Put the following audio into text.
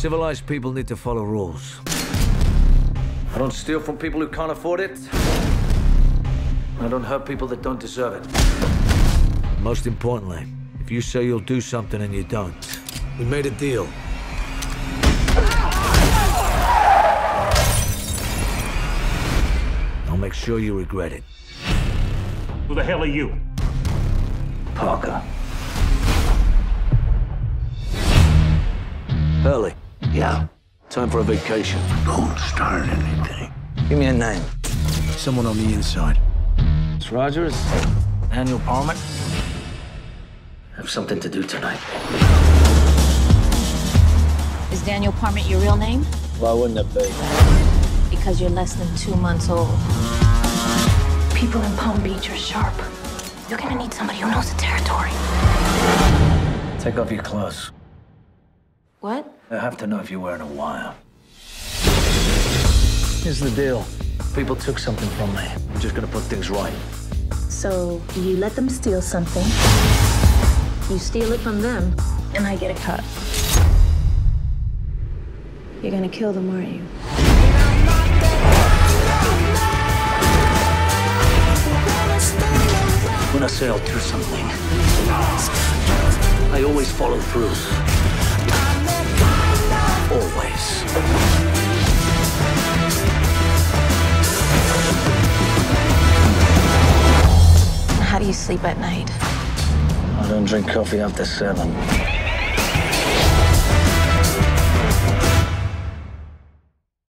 Civilized people need to follow rules. I don't steal from people who can't afford it. I don't hurt people that don't deserve it. Most importantly, if you say you'll do something and you don't, we made a deal. I'll make sure you regret it. Who the hell are you? Parker. Hurley. Yeah. Time for a vacation. Don't start anything. Give me a name. Someone on the inside. It's Rogers. Daniel Palmer. Have something to do tonight. Is Daniel Palmer your real name? Why wouldn't it be? Because you're less than two months old. People in Palm Beach are sharp. You're gonna need somebody who knows the territory. Take off your clothes. What? I have to know if you're wearing a wire. Here's the deal. People took something from me. I'm just gonna put things right. So you let them steal something. You steal it from them, and I get a cut. You're gonna kill them, aren't you? When I say I'll do something, I always follow through. Sleep at night? I don't drink coffee after seven.